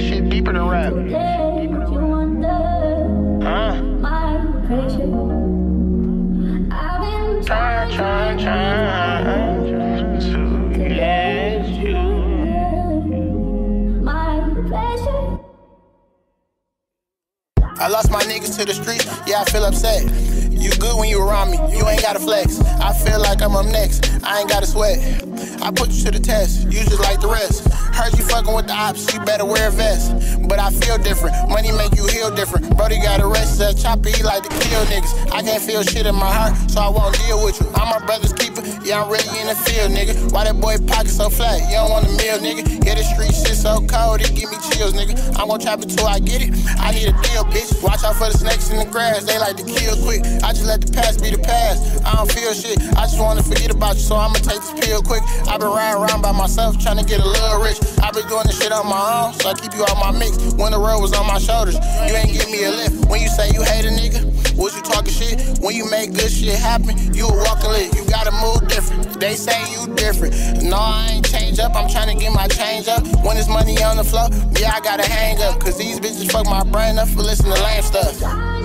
deeper than rap. Huh? Trying, trying, trying I lost my niggas to the streets, yeah, I feel upset. You good when you around me, you ain't gotta flex. I feel like I'm up next, I ain't gotta sweat. I put you to the test, you just like the rest. Heard you fucking with the ops, you better wear a vest. But I feel different, money make you heal different. Brody got arrested, chopper, he like to kill niggas. I can't feel shit in my heart, so I won't deal with you. I'm my brother's keeper, yeah, I'm really in the field, nigga. Why that boy pocket so flat? You don't want a meal, nigga. Street shit so cold, it give me chills, nigga. I'm gon' trap it till I get it. I need a deal, bitch. Watch out for the snakes in the grass, they like to kill quick. I just let the past be the past. I don't feel shit, I just wanna forget about you, so I'ma take this pill quick. i been riding around by myself, trying to get a little rich. i been doing this shit on my own, so I keep you out my mix. When the road was on my shoulders, you ain't give me a lift. When you say you hate a nigga, was you talking shit? When you make good shit happen, you a walking lit. You gotta move different. They say you different. No, I up. I'm trying to get my change up. When there's money on the floor, yeah, I gotta hang up. Cause these bitches fuck my brain up for listening to lame stuff.